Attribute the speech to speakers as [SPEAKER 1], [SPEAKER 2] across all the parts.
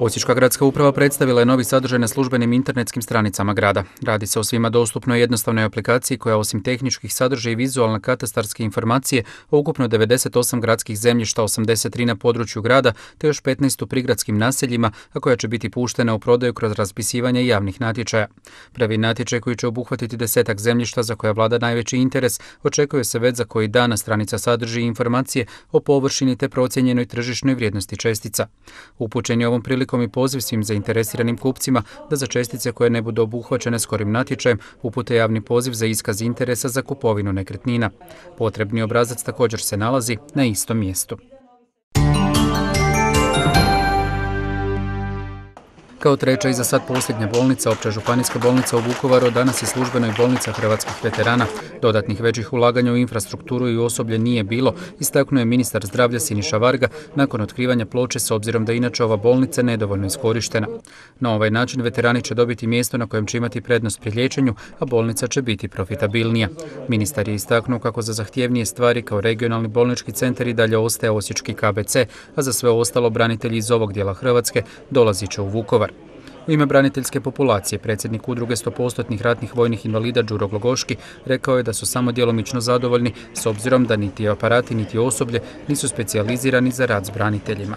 [SPEAKER 1] Osječka gradska uprava predstavila je novi sadržaj na službenim internetskim stranicama grada. Radi se o svima dostupnoj jednostavnoj aplikaciji koja osim tehničkih sadržaja i vizualne katastarske informacije o ukupno 98 gradskih zemljišta, 83 na području grada te još 15 u prigradskim naseljima, a koja će biti puštena u prodaju kroz raspisivanje javnih natječaja. Prvi natječaj koji će obuhvatiti desetak zemljišta za koja vlada najveći interes očekuje se već za koji dana stranica sadrži informacije o površini te procijenjenoj tržišnoj vrijednosti čestica. Upućen je ovom prilikom prilikom i poziv svim zainteresiranim kupcima da za čestice koje ne budu obuhvaćene skorim natječajem upute javni poziv za iskaz interesa za kupovinu nekretnina. Potrebni obrazac također se nalazi na istom mjestu. Kao treća i za sad posljednja bolnica, opća županijska bolnica u Vukovaru, danas je službeno i bolnica hrvatskih veterana. Dodatnih većih ulaganja u infrastrukturu i osoblje nije bilo, istaknuo je ministar zdravlja Siniša Varga nakon otkrivanja ploče s obzirom da inače ova bolnica nedovoljno iskorištena. Na ovaj način veterani će dobiti mjesto na kojem će imati prednost pri liječenju, a bolnica će biti profitabilnija. Ministar je istaknuo kako za zahtjevnije stvari kao regionalni bolnički centar i dalje ostaje Osječki KBC, a za sve ostalo branitelji iz ovog dijela Hrvatske dolazit će u Vukovar. U ime braniteljske populacije, predsjednik udruge 100% ratnih vojnih invalida Đuro Glogoški rekao je da su samo djelomično zadovoljni s obzirom da niti aparati niti osoblje nisu specijalizirani za rad s braniteljima.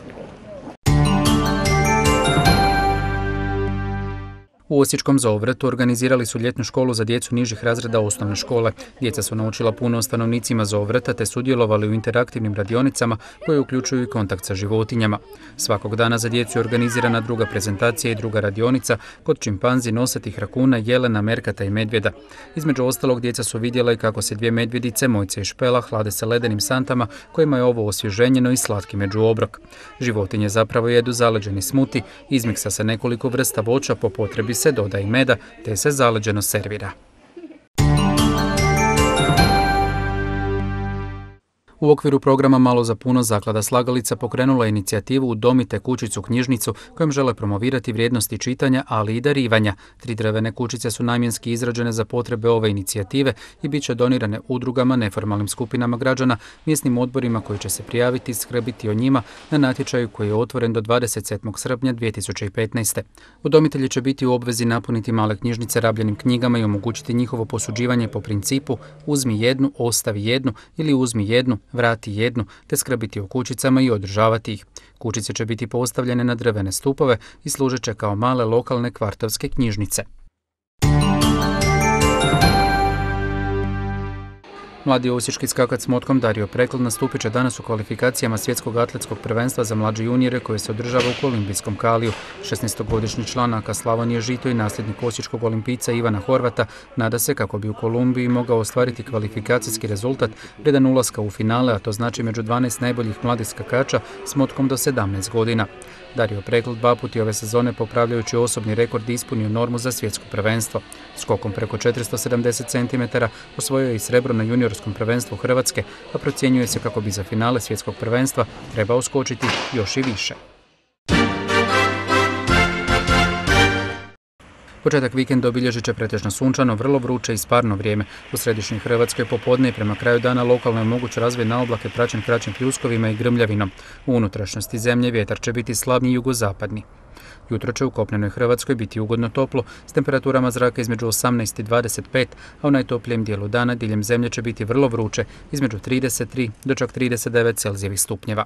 [SPEAKER 1] U Osječkom zoovratu organizirali su ljetnu školu za djecu nižih razreda osnovne škole. Djeca su naučila puno o stanovnicima zoovrata te sudjelovali u interaktivnim radionicama koje uključuju i kontakt sa životinjama. Svakog dana za djecu je organizirana druga prezentacija i druga radionica kod čimpanzi, nosatih rakuna, jelena, merkata i medvjeda. Između ostalog djeca su vidjela i kako se dvije medvjedice, mojce i špela, hlade sa ledenim santama kojima je ovo osvježenjeno i slatki među obrok. Životinje zapravo jedu zaleđeni smuti, izmiksa se nekoliko vrsta voća po potrebi se doda i meda te se zaleđeno servira. U okviru programa Malo za puno zaklada Slagalica pokrenula inicijativu Udomite kućicu knjižnicu kojom žele promovirati vrijednosti čitanja, ali i darivanja. Tri drvene kućice su namjenski izrađene za potrebe ove inicijative i bit će donirane udrugama, neformalnim skupinama građana, mjesnim odborima koji će se prijaviti i skrbiti o njima na natječaju koji je otvoren do 27. srpnja 2015. Udomitelji će biti u obvezi napuniti male knjižnice rabljenim knjigama i omogućiti njihovo posuđivanje po principu uzmi jednu, ostavi jednu ili uzmi jednu, vrati jednu, te skrbiti o kućicama i održavati ih. Kućice će biti postavljene na drvene stupove i služit će kao male lokalne kvartovske knjižnice. Mladi osječki skakac s motkom Dario Preklad nastupit će danas u kvalifikacijama svjetskog atletskog prvenstva za mlađe junire koje se održava u Kolumbijskom kaliju. 16-godišnji članaka Slavonije Žito i nasljednik osječkog olimpica Ivana Horvata nada se kako bi u Kolumbiji mogao ostvariti kvalifikacijski rezultat vredan ulaska u finale, a to znači među 12 najboljih mladih skakača s motkom do 17 godina. Dario Pregled dva puti ove sezone popravljajući osobni rekord ispunio normu za svjetsko prvenstvo. Skokom preko 470 cm osvojio je i srebro na juniorskom prvenstvu Hrvatske, a procjenjuje se kako bi za finale svjetskog prvenstva trebao skočiti još i više. Početak vikenda obilježit će pretežno sunčano, vrlo vruće i sparno vrijeme. U središnjoj Hrvatskoj popodne i prema kraju dana lokalno je moguć razvoj na oblake praćen kraćim pljuskovima i grmljavinom. U unutrašnjosti zemlje vjetar će biti slabnji jugozapadni. Jutro će u kopnenoj Hrvatskoj biti ugodno toplo, s temperaturama zraka između 18 i 25, a u najtoplijem dijelu dana diljem zemlje će biti vrlo vruće, između 33 do čak 39 Celzijevih stupnjeva.